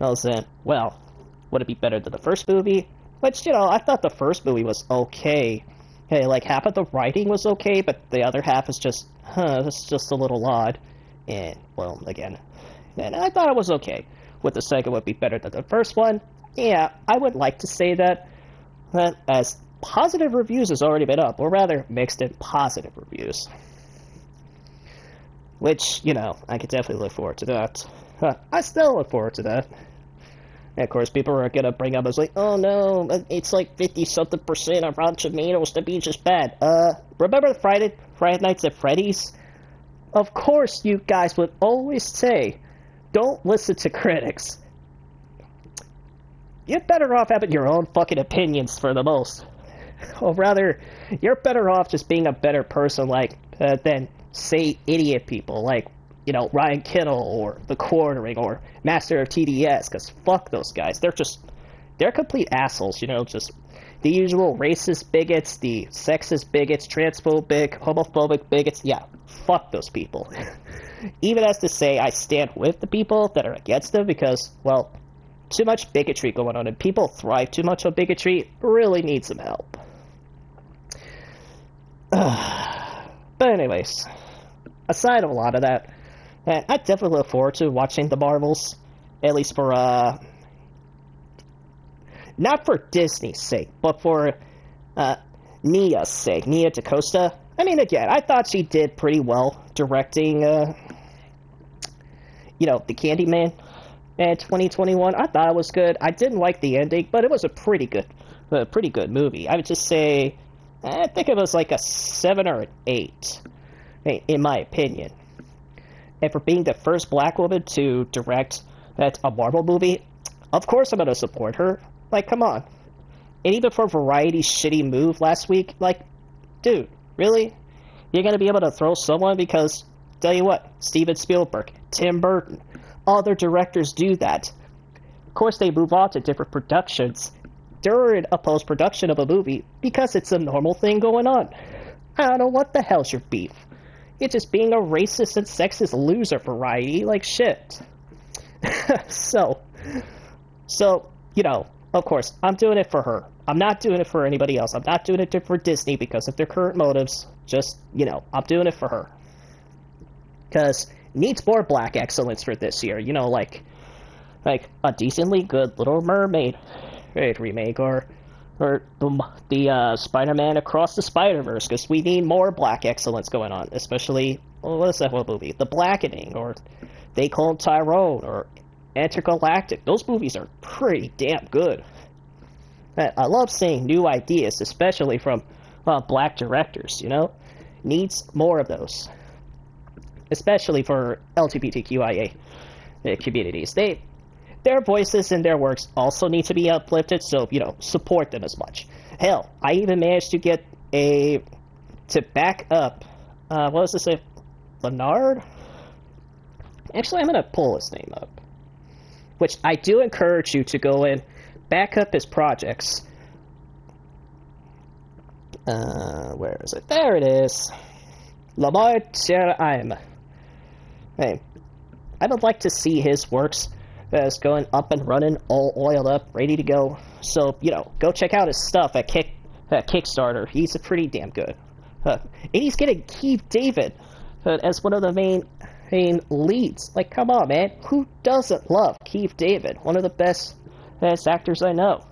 I was saying, well, would it be better than the first movie? Which, you know, I thought the first movie was okay. Hey, like half of the writing was okay, but the other half is just, huh, it's just a little odd. And, well, again, and I thought it was okay. With the second would be better than the first one. Yeah, I would like to say that, that as positive reviews has already been up, or rather, mixed in positive reviews. Which, you know, I could definitely look forward to that. I still look forward to that. And of course, people are gonna bring up as like, oh no, it's like fifty something percent of Rotten Tomatoes. The be just bad. Uh, remember Friday Friday Nights at Freddy's? Of course, you guys would always say, don't listen to critics. You're better off having your own fucking opinions for the most. Or rather, you're better off just being a better person, like uh, than say idiot people like you know Ryan Kittle or the Quartering or Master of TDS. Because fuck those guys, they're just they're complete assholes. You know, just the usual racist bigots, the sexist bigots, transphobic, homophobic bigots. Yeah, fuck those people. Even as to say, I stand with the people that are against them because, well, too much bigotry going on, and people thrive too much on bigotry. Really need some help. but anyways, aside of a lot of that, I definitely look forward to watching the Marvels, at least for uh, not for Disney's sake, but for uh, Nia sake, Nia DaCosta. I mean, again, I thought she did pretty well directing, uh, you know, the Candyman in 2021. I thought it was good. I didn't like the ending, but it was a pretty good, a pretty good movie. I would just say, I think it was like a seven or an eight, in my opinion. And for being the first black woman to direct that a Marvel movie, of course I'm gonna support her. Like, come on. And even for Variety's shitty move last week, like, dude, really? You're gonna be able to throw someone because, tell you what, Steven Spielberg, Tim Burton, other directors do that. Of course, they move on to different productions during a post production of a movie because it's a normal thing going on. I don't know what the hell's your beef. You're just being a racist and sexist loser variety, like shit. so, so, you know, of course, I'm doing it for her. I'm not doing it for anybody else. I'm not doing it for Disney because of their current motives. Just, you know, I'm doing it for her. Because needs more black excellence for this year. You know, like, like a decently good Little Mermaid remake or or the, uh, Spider-Man Across the Spider-Verse because we need more black excellence going on, especially well, what is that movie? The Blackening or They Clone Tyrone or Intergalactic. Those movies are pretty damn good. I love seeing new ideas, especially from uh, black directors. You know, needs more of those, especially for LGBTQIA uh, communities. They their voices and their works also need to be uplifted, so, you know, support them as much. Hell, I even managed to get a. to back up. Uh, what was this? A Leonard? Actually, I'm going to pull his name up. Which I do encourage you to go in, back up his projects. Uh, where is it? There it is. Lamar I'm. Hey, I would like to see his works that's going up and running, all oiled up, ready to go. So, you know, go check out his stuff at Kick at Kickstarter. He's a pretty damn good. Uh, and he's getting Keith David uh, as one of the main main leads. Like, come on, man. Who doesn't love Keith David? One of the best best actors I know.